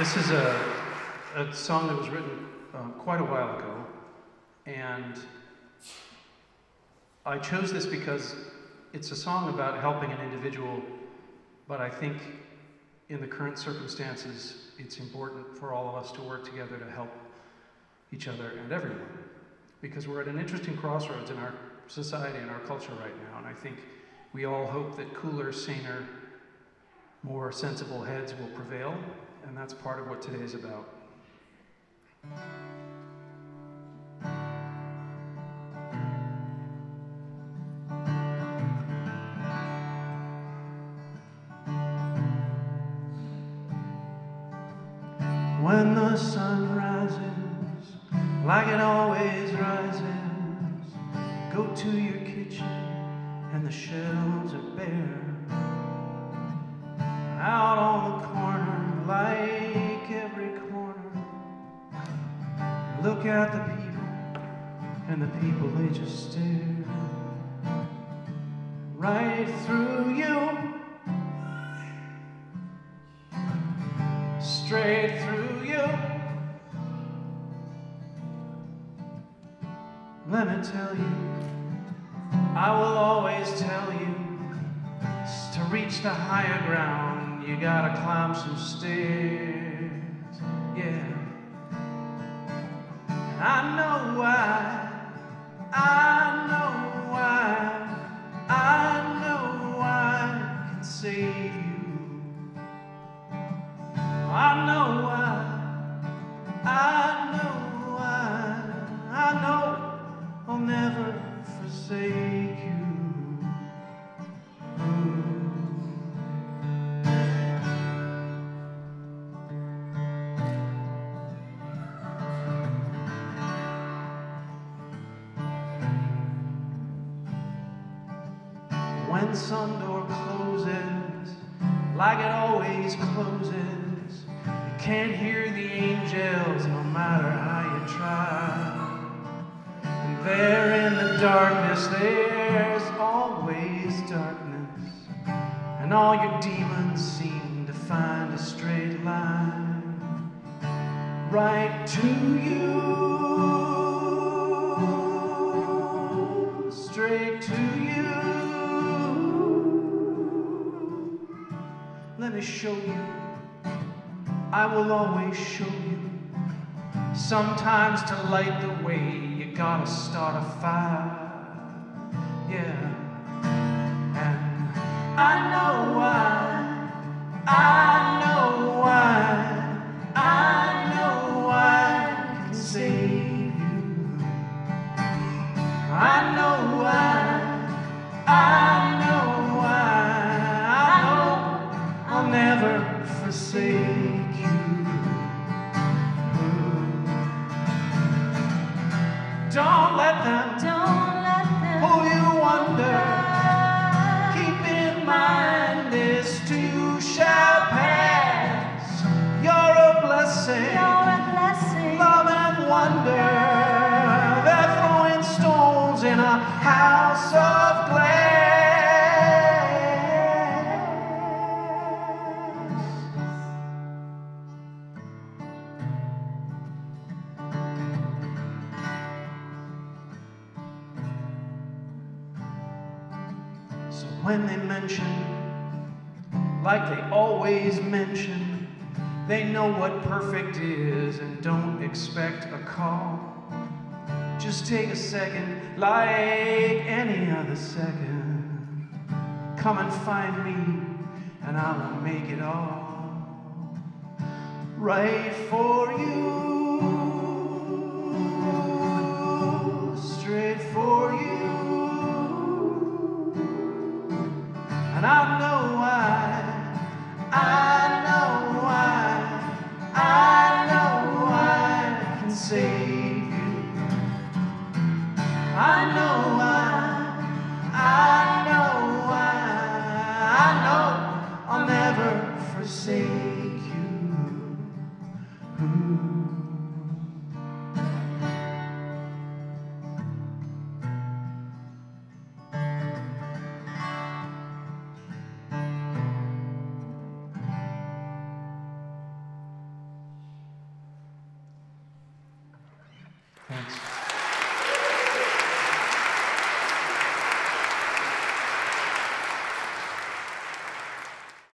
This is a, a song that was written uh, quite a while ago, and I chose this because it's a song about helping an individual, but I think in the current circumstances, it's important for all of us to work together to help each other and everyone. Because we're at an interesting crossroads in our society and our culture right now, and I think we all hope that cooler, saner, more sensible heads will prevail and that's part of what today is about. When the sun rises, like it always rises, go to your kitchen and the shelves are bare. Look at the people, and the people they just stare right through you, straight through you. Let me tell you, I will always tell you to reach the higher ground you gotta climb some stairs, yeah. I know why, I know when some door closes, like it always closes, you can't hear the angels no matter how you try. And there in the darkness, there's always darkness, and all your demons seem to find a straight line right to you. Let show you. I will always show you. Sometimes to light the way, you gotta start a fire. Yeah. And I know why. I know why. I know why I can save you. I know why. I forsake you. Don't let them, Don't let them pull you under. Keep in mind this too shall pass. You're a blessing, You're a blessing. love and wonder. They're throwing stones in a house of glass. When they mention, like they always mention, they know what perfect is and don't expect a call. Just take a second, like any other second. Come and find me, and I'll make it all right for you. And I know why, I know why, I know why I can save you. I know why,